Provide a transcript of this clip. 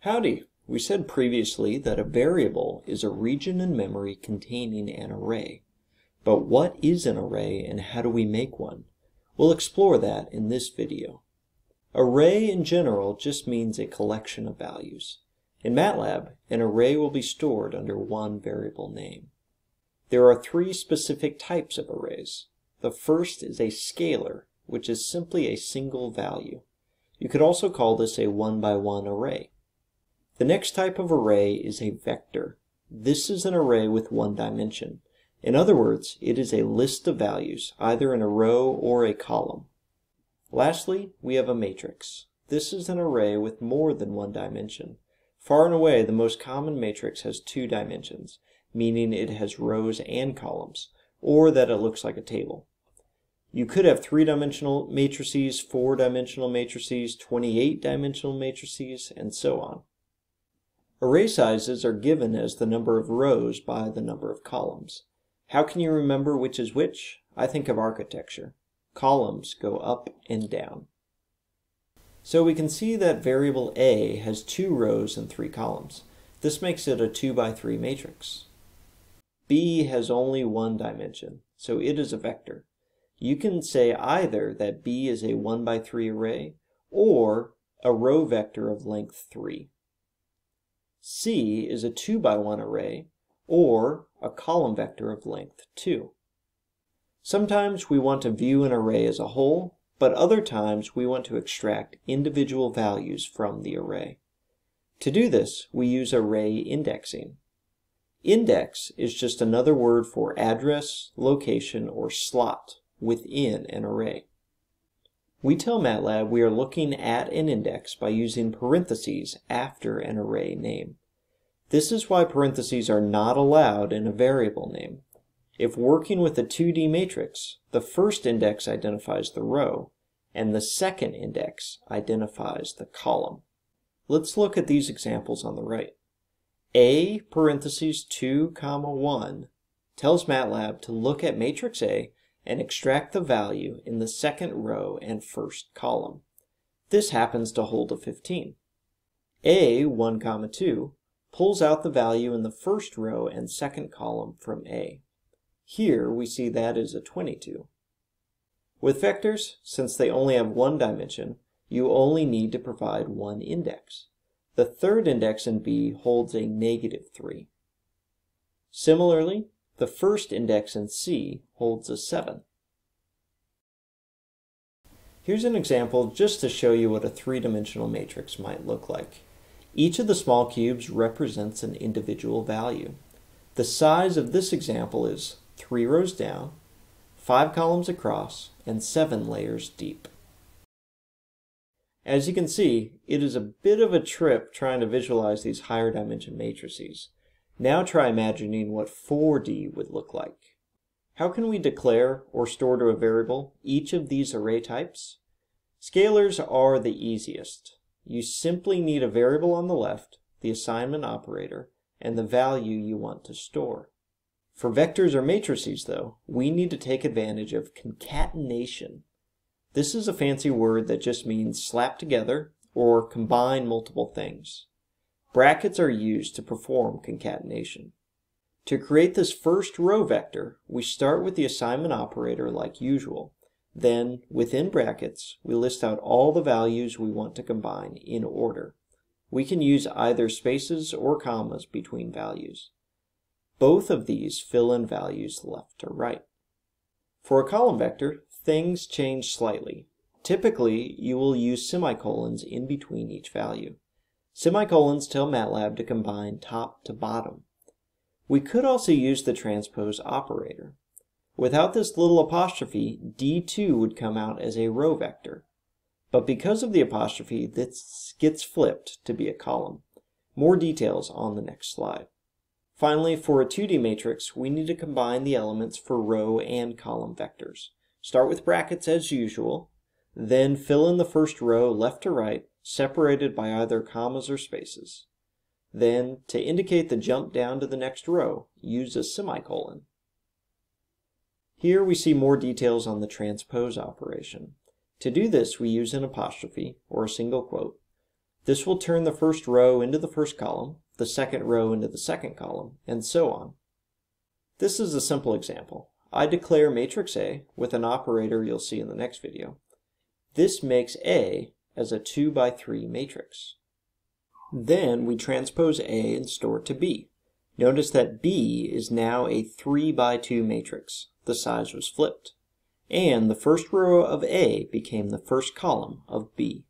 Howdy! We said previously that a variable is a region in memory containing an array. But what is an array and how do we make one? We'll explore that in this video. Array in general just means a collection of values. In MATLAB, an array will be stored under one variable name. There are three specific types of arrays. The first is a scalar, which is simply a single value. You could also call this a one-by-one array. The next type of array is a vector. This is an array with one dimension. In other words, it is a list of values, either in a row or a column. Lastly, we have a matrix. This is an array with more than one dimension. Far and away, the most common matrix has two dimensions, meaning it has rows and columns, or that it looks like a table. You could have three-dimensional matrices, four-dimensional matrices, 28-dimensional matrices, and so on. Array sizes are given as the number of rows by the number of columns. How can you remember which is which? I think of architecture. Columns go up and down. So we can see that variable A has two rows and three columns. This makes it a 2 by 3 matrix. B has only one dimension, so it is a vector. You can say either that B is a 1 by 3 array or a row vector of length 3. C is a 2 by 1 array or a column vector of length 2. Sometimes we want to view an array as a whole, but other times we want to extract individual values from the array. To do this, we use array indexing. Index is just another word for address, location, or slot within an array. We tell MATLAB we are looking at an index by using parentheses after an array name. This is why parentheses are not allowed in a variable name. If working with a 2D matrix, the first index identifies the row, and the second index identifies the column. Let's look at these examples on the right. A parentheses 2 comma 1 tells MATLAB to look at matrix A and extract the value in the second row and first column. This happens to hold a 15. A 1 comma 2 pulls out the value in the first row and second column from A. Here we see that is a 22. With vectors, since they only have one dimension, you only need to provide one index. The third index in B holds a negative 3. Similarly, the first index in C holds a 7. Here's an example just to show you what a three-dimensional matrix might look like. Each of the small cubes represents an individual value. The size of this example is three rows down, five columns across, and seven layers deep. As you can see, it is a bit of a trip trying to visualize these higher dimension matrices. Now try imagining what 4D would look like. How can we declare or store to a variable each of these array types? Scalars are the easiest. You simply need a variable on the left, the assignment operator, and the value you want to store. For vectors or matrices, though, we need to take advantage of concatenation. This is a fancy word that just means slap together or combine multiple things. Brackets are used to perform concatenation. To create this first row vector, we start with the assignment operator like usual. Then, within brackets, we list out all the values we want to combine in order. We can use either spaces or commas between values. Both of these fill in values left to right. For a column vector, things change slightly. Typically, you will use semicolons in between each value. Semicolons tell MATLAB to combine top to bottom. We could also use the transpose operator. Without this little apostrophe, D2 would come out as a row vector. But because of the apostrophe, this gets flipped to be a column. More details on the next slide. Finally, for a 2D matrix, we need to combine the elements for row and column vectors. Start with brackets as usual, then fill in the first row left to right, separated by either commas or spaces. Then, to indicate the jump down to the next row, use a semicolon. Here we see more details on the transpose operation. To do this, we use an apostrophe, or a single quote. This will turn the first row into the first column, the second row into the second column, and so on. This is a simple example. I declare matrix A with an operator you'll see in the next video. This makes A as a 2 by 3 matrix. Then we transpose A and store to B. Notice that B is now a 3 by 2 matrix. The size was flipped. And the first row of A became the first column of B.